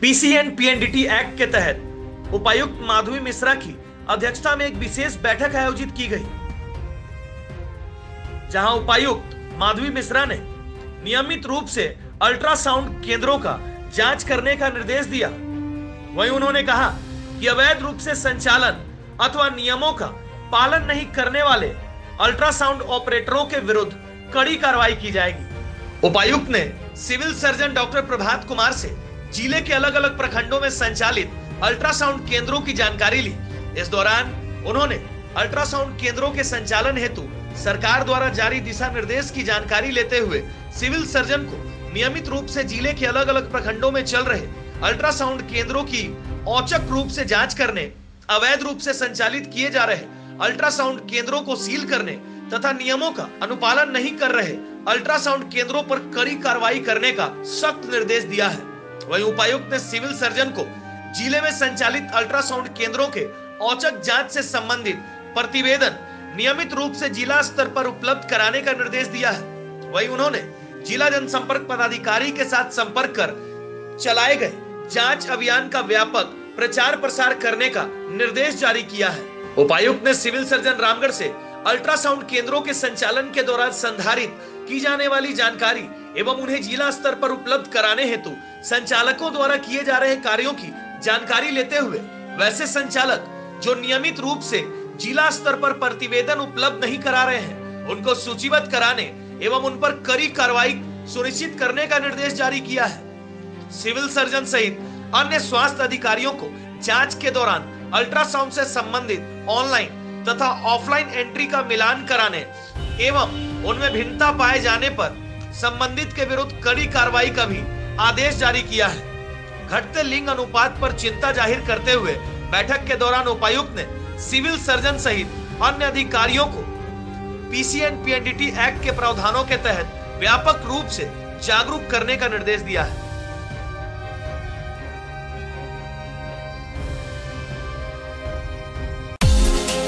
PCN PNDT act के तहत उपायुक्त माधवी मिश्रा की अध्यक्षता में एक विशेष बैठक आयोजित की गई, जहाँ उपायुक्त माधवी मिश्रा ने नियमित रूप से अल्ट्रासाउंड केंद्रों का जाँच करने का निर्देश दिया। वहीं उन्होंने कहा कि अवैध रूप से संचालन अथवा नियमों का पालन नहीं करने वाले अल्ट्रासाउंड ऑपरेटरों के विरुद्ध कड़ी कार्रवाई की जाएगी। उपायुक्त ने civil surgeon doctor Prabhat Kumar से ज़िले के अलग अलग प्रखंडों में संचालित अल्ट्रासाउंड केंद्रों की जानकारी ली। इस दौरान उन्होंने अल्ट्रासाउंड केंद्रों के संचालन हेतु सरकार द्वारा जारी दिशा निर्देश की जानकारी लेते हुए सिविल सर्जन को नियमित रूप से ज़िले के अलग अलग प्रखंडों में चल रहे अल्ट्रासाउंड केंद्रों की औचक रूप से जाँच करने, अवैध रूप से संचालित किए जा रहे अल्ट्रासाउंड केंद्रों को सील करने तथा नियमों का अनुपालन नहीं कर रहे अल्ट्रासाउंड केंद्रों पर कड़ी कार्रवाई करने का सख्त निर्देश दिया है। वहीं उपायुक्त ने सिविल सर्जन को ज़िले में संचालित अल्ट्रासाउंड केंद्रों के औचक जाँच से संबंधित प्रतिवेदन नियमित रूप से जिला स्तर पर उपलब्ध कराने का निर्देश दिया है। वहीं उन्होंने जिला जनसंपर्क पदाधिकारी के साथ संपर्क कर चलाए गए जाँच अभियान का व्यापक प्रचार प्रसार करने का निर्देश जारी किया है। उपायुक्त ने सिविल सर्जन रामगढ़ से अल्ट्रासाउंड केंद्रों के संचालन के दौरान संधारित की जाने वाली जानकारी एवं उन्हें जिला स्तर पर उपलब्ध कराने हेतु संचालकों द्वारा किए जा रहे कार्यों की जानकारी लेते हुए वैसे संचालक, जो नियमित रूप से जिला स्तर पर प्रतिवेदन उपलब्ध नहीं करा रहे हैं, उनको सूचीबद्ध कराने एवं उन पर कड़ी कार्रवाई सुनिश्चित करने का निर्देश जारी किया है। सिविल सर्जन सहित अन्य स्वास्थ्य अधिकारियों को जाँच के दौरान अल्ट्रासाउंड से संबंधित ऑनलाइन तथा ऑफलाइन एंट्री का मिलान कराने एवं उनमें भिन्नता पाए जाने पर संबंधित के विरुद्ध कड़ी कार्रवाई का भी आदेश जारी किया है। घटते लिंग अनुपात पर चिंता ज़ाहिर करते हुए बैठक के दौरान उपायुक्त ने सिविल सर्जन सहित अन्य अधिकारियों को पीसीएन एक्ट के प्रावधानों के तहत व्यापक रूप से जागरूक करने का निर्देश दिया है।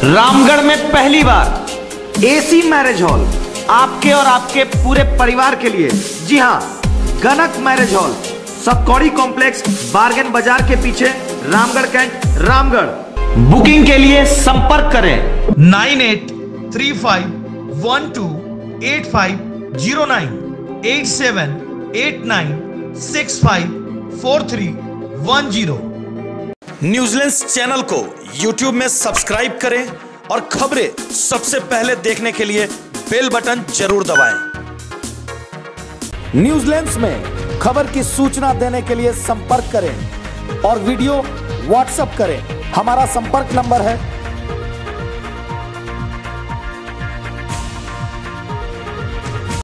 रामगढ़ में पहली बार एसी मैरिज हॉल आपके और आपके पूरे परिवार के लिए। जी हाँ Ganak marriage hall Satkaudi complex bargain बाज़ार के पीछे, रामगढ़ कैंट, रामगढ़। बुकिंग के लिए संपर्क करें। Nine eight three five one two eight five zero nine, eight seven eight nine, six five four three one zero. New Zealand channel को YouTube में subscribe करें और खबरें सबसे पहले देखने के लिए बेल बटन ज़रूर दबाएँ। न्यूजीलैंड में खबर की सूचना देने के लिए संपर्क करें और वीडियो व्हाट्सएप करें हमारा संपर्क नंबर है